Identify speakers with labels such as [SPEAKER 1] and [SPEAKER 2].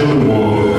[SPEAKER 1] doing